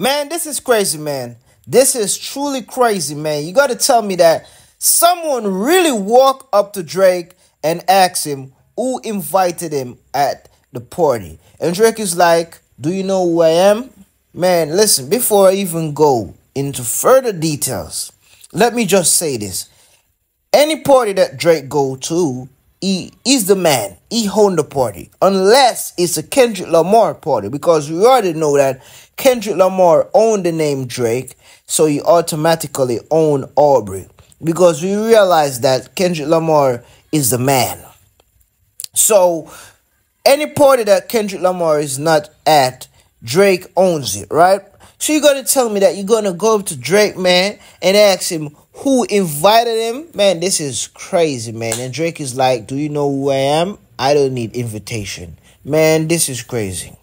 Man, this is crazy, man. This is truly crazy, man. You got to tell me that someone really walked up to Drake and asked him who invited him at the party. And Drake is like, Do you know who I am? Man, listen, before I even go into further details, let me just say this. Any party that Drake go to, he is the man. He own the party. Unless it's a Kendrick Lamar party. Because we already know that Kendrick Lamar owned the name Drake. So he automatically own Aubrey. Because we realize that Kendrick Lamar is the man. So any party that Kendrick Lamar is not at, Drake owns it, right? So you're gonna tell me that you're gonna go up to Drake, man, and ask him who invited him? Man, this is crazy, man. And Drake is like, Do you know who I am? I don't need invitation. Man, this is crazy.